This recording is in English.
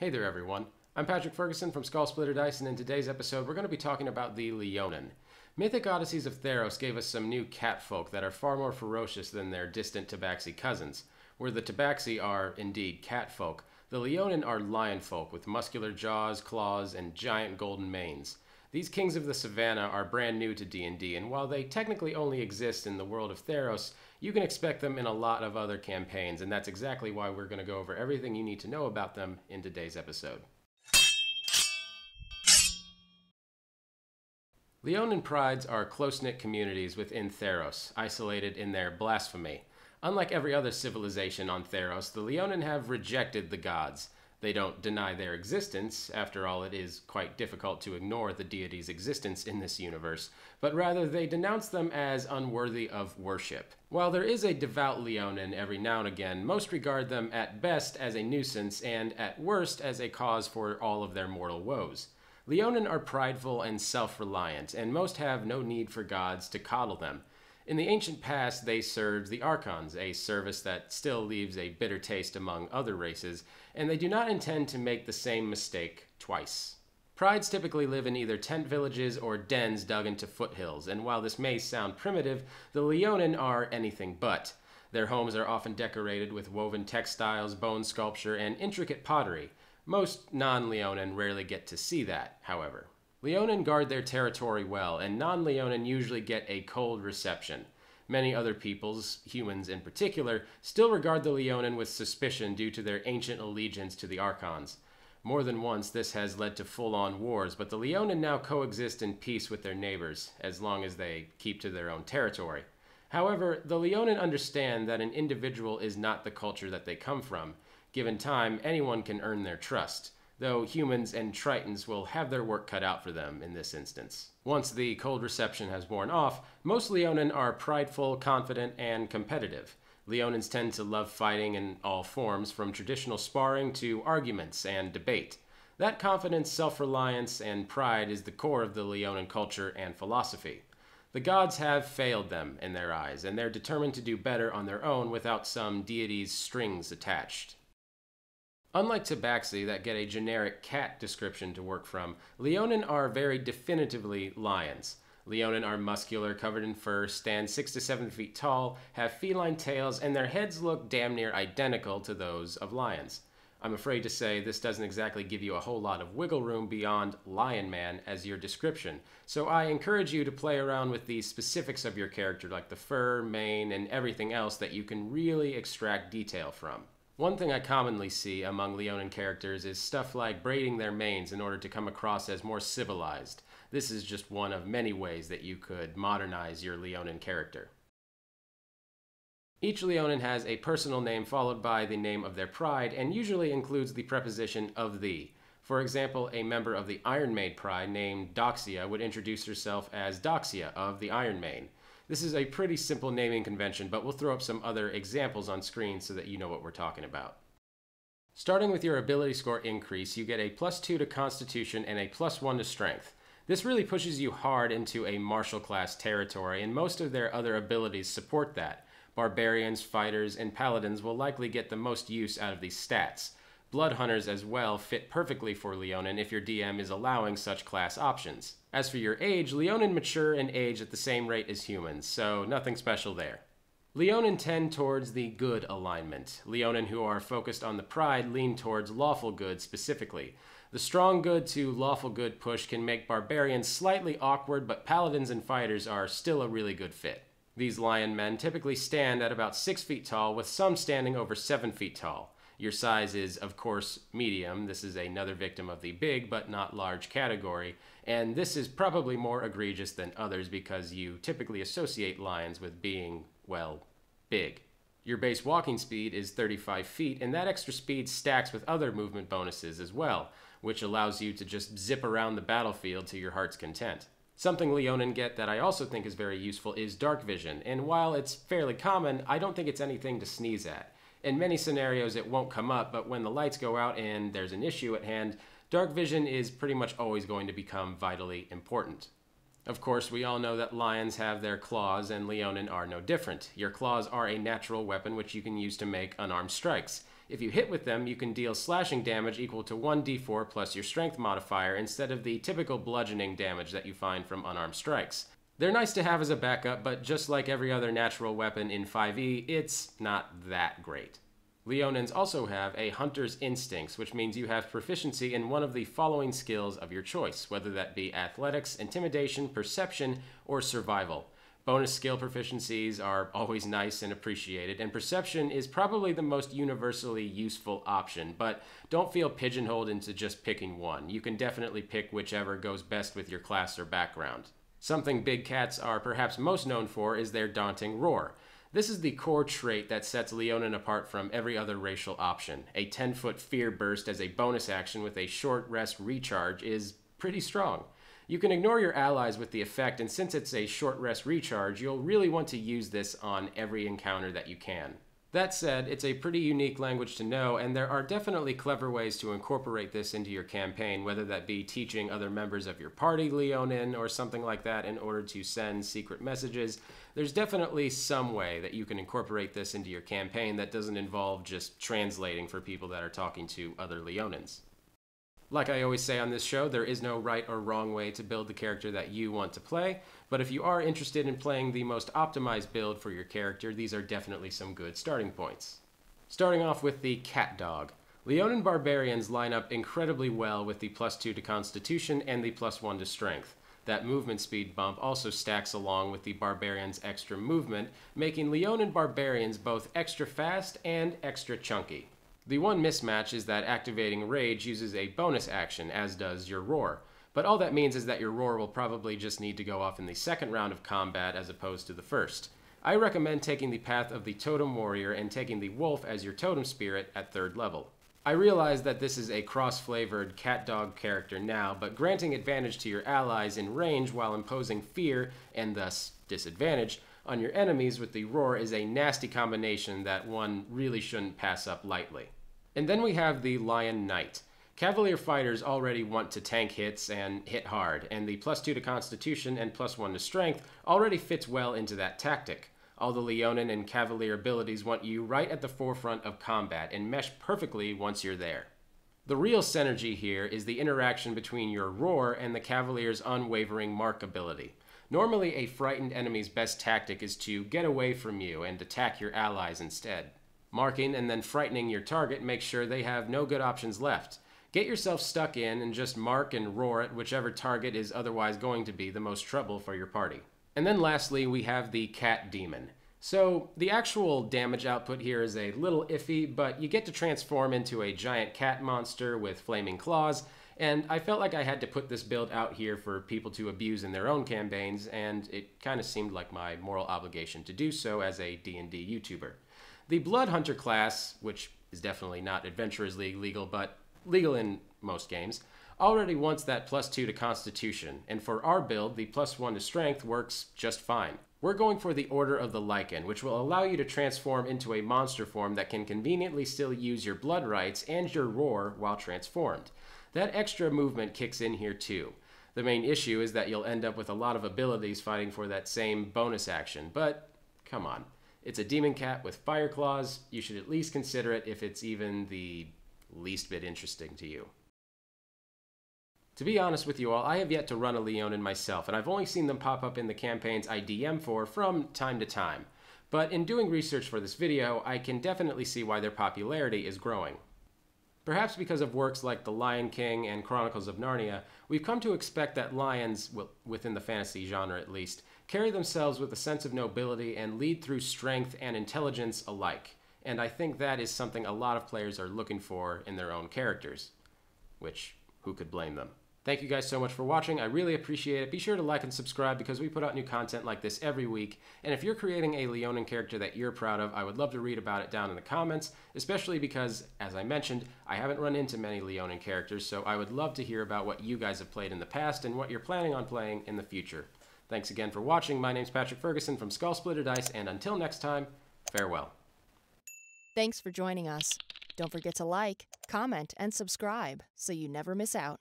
Hey there, everyone. I'm Patrick Ferguson from SkullSplitter Dice, and in today's episode, we're going to be talking about the Leonin. Mythic Odysseys of Theros gave us some new catfolk that are far more ferocious than their distant Tabaxi cousins. Where the Tabaxi are indeed catfolk, the Leonin are lionfolk with muscular jaws, claws, and giant golden manes. These kings of the savannah are brand new to D&D, and while they technically only exist in the world of Theros, you can expect them in a lot of other campaigns, and that's exactly why we're going to go over everything you need to know about them in today's episode. Leonin prides are close knit communities within Theros, isolated in their blasphemy. Unlike every other civilization on Theros, the Leonin have rejected the gods. They don't deny their existence, after all, it is quite difficult to ignore the deity's existence in this universe, but rather they denounce them as unworthy of worship. While there is a devout Leonin every now and again, most regard them at best as a nuisance and at worst as a cause for all of their mortal woes. Leonin are prideful and self reliant, and most have no need for gods to coddle them. In the ancient past, they served the Archons, a service that still leaves a bitter taste among other races, and they do not intend to make the same mistake twice. Prides typically live in either tent villages or dens dug into foothills, and while this may sound primitive, the Leonin are anything but. Their homes are often decorated with woven textiles, bone sculpture, and intricate pottery. Most non Leonin rarely get to see that, however. Leonin guard their territory well, and non Leonin usually get a cold reception. Many other peoples, humans in particular, still regard the Leonin with suspicion due to their ancient allegiance to the Archons. More than once, this has led to full on wars, but the Leonin now coexist in peace with their neighbors, as long as they keep to their own territory. However, the Leonin understand that an individual is not the culture that they come from. Given time, anyone can earn their trust though humans and Tritons will have their work cut out for them in this instance. Once the cold reception has worn off, most Leonin are prideful, confident, and competitive. Leonins tend to love fighting in all forms, from traditional sparring to arguments and debate. That confidence, self reliance, and pride is the core of the Leonin culture and philosophy. The gods have failed them in their eyes, and they're determined to do better on their own without some deity's strings attached. Unlike Tabaxi, that get a generic cat description to work from, Leonin are very definitively lions. Leonin are muscular, covered in fur, stand 6 to 7 feet tall, have feline tails, and their heads look damn near identical to those of lions. I'm afraid to say this doesn't exactly give you a whole lot of wiggle room beyond Lion Man as your description, so I encourage you to play around with the specifics of your character, like the fur, mane, and everything else that you can really extract detail from. One thing I commonly see among Leonin characters is stuff like braiding their manes in order to come across as more civilized. This is just one of many ways that you could modernize your Leonin character. Each Leonin has a personal name followed by the name of their pride and usually includes the preposition of the. For example, a member of the Iron Mane pride named Doxia would introduce herself as Doxia of the Iron Mane. This is a pretty simple naming convention, but we'll throw up some other examples on screen so that you know what we're talking about. Starting with your ability score increase, you get a plus 2 to Constitution and a plus 1 to Strength. This really pushes you hard into a martial class territory, and most of their other abilities support that. Barbarians, fighters, and paladins will likely get the most use out of these stats. Blood Hunters as well fit perfectly for Leonin if your DM is allowing such class options. As for your age, Leonin mature and age at the same rate as humans, so nothing special there. Leonin tend towards the good alignment. Leonin who are focused on the pride lean towards lawful good specifically. The strong good to lawful good push can make barbarians slightly awkward, but paladins and fighters are still a really good fit. These lion men typically stand at about 6 feet tall, with some standing over 7 feet tall. Your size is, of course, medium. This is another victim of the big but not large category. And this is probably more egregious than others because you typically associate lions with being, well, big. Your base walking speed is 35 feet, and that extra speed stacks with other movement bonuses as well, which allows you to just zip around the battlefield to your heart's content. Something Leonin get that I also think is very useful is dark vision, and while it's fairly common, I don't think it's anything to sneeze at. In many scenarios, it won't come up, but when the lights go out and there's an issue at hand, dark vision is pretty much always going to become vitally important. Of course, we all know that lions have their claws, and Leonin are no different. Your claws are a natural weapon which you can use to make unarmed strikes. If you hit with them, you can deal slashing damage equal to 1d4 plus your strength modifier instead of the typical bludgeoning damage that you find from unarmed strikes. They're nice to have as a backup, but just like every other natural weapon in 5e, it's not that great. Leonins also have a Hunter's Instincts, which means you have proficiency in one of the following skills of your choice, whether that be athletics, intimidation, perception, or survival. Bonus skill proficiencies are always nice and appreciated, and perception is probably the most universally useful option, but don't feel pigeonholed into just picking one. You can definitely pick whichever goes best with your class or background. Something big cats are perhaps most known for is their daunting roar. This is the core trait that sets Leonin apart from every other racial option. A 10 foot fear burst as a bonus action with a short rest recharge is pretty strong. You can ignore your allies with the effect, and since it's a short rest recharge, you'll really want to use this on every encounter that you can. That said, it's a pretty unique language to know, and there are definitely clever ways to incorporate this into your campaign, whether that be teaching other members of your party Leonin or something like that in order to send secret messages. There's definitely some way that you can incorporate this into your campaign that doesn't involve just translating for people that are talking to other Leonins. Like I always say on this show, there is no right or wrong way to build the character that you want to play, but if you are interested in playing the most optimized build for your character, these are definitely some good starting points. Starting off with the Cat Dog. Leonin Barbarians line up incredibly well with the plus 2 to Constitution and the plus 1 to Strength. That movement speed bump also stacks along with the Barbarian's extra movement, making Leonin Barbarians both extra fast and extra chunky. The one mismatch is that activating Rage uses a bonus action, as does your Roar. But all that means is that your Roar will probably just need to go off in the second round of combat as opposed to the first. I recommend taking the path of the Totem Warrior and taking the Wolf as your Totem Spirit at third level. I realize that this is a cross-flavored cat dog character now, but granting advantage to your allies in range while imposing fear, and thus disadvantage, on your enemies with the roar is a nasty combination that one really shouldn't pass up lightly. And then we have the Lion Knight. Cavalier fighters already want to tank hits and hit hard, and the plus 2 to constitution and plus 1 to strength already fits well into that tactic. All the Leonin and Cavalier abilities want you right at the forefront of combat and mesh perfectly once you're there. The real synergy here is the interaction between your roar and the Cavalier's unwavering mark ability. Normally, a frightened enemy's best tactic is to get away from you and attack your allies instead. Marking and then frightening your target makes sure they have no good options left. Get yourself stuck in and just mark and roar at whichever target is otherwise going to be the most trouble for your party. And then lastly, we have the Cat Demon. So, the actual damage output here is a little iffy, but you get to transform into a giant cat monster with flaming claws, and I felt like I had to put this build out here for people to abuse in their own campaigns, and it kind of seemed like my moral obligation to do so as a D&D YouTuber. The Blood Hunter class, which is definitely not Adventurers League legal, but legal in most games, already wants that plus 2 to Constitution, and for our build, the plus 1 to Strength works just fine. We're going for the Order of the Lycan, which will allow you to transform into a monster form that can conveniently still use your blood rites and your roar while transformed. That extra movement kicks in here too. The main issue is that you'll end up with a lot of abilities fighting for that same bonus action, but come on. It's a demon cat with fire claws. You should at least consider it if it's even the least bit interesting to you. To be honest with you all, I have yet to run a Leonin myself, and I've only seen them pop up in the campaigns I DM for from time to time. But in doing research for this video, I can definitely see why their popularity is growing. Perhaps because of works like The Lion King and Chronicles of Narnia, we've come to expect that lions, within the fantasy genre at least, carry themselves with a sense of nobility and lead through strength and intelligence alike. And I think that is something a lot of players are looking for in their own characters. Which, who could blame them? Thank you guys so much for watching. I really appreciate it. Be sure to like and subscribe because we put out new content like this every week. And if you're creating a Leonin character that you're proud of, I would love to read about it down in the comments, especially because, as I mentioned, I haven't run into many Leonin characters, so I would love to hear about what you guys have played in the past and what you're planning on playing in the future. Thanks again for watching. My name's Patrick Ferguson from SkullSplitter Dice, and until next time, farewell. Thanks for joining us. Don't forget to like, comment, and subscribe so you never miss out.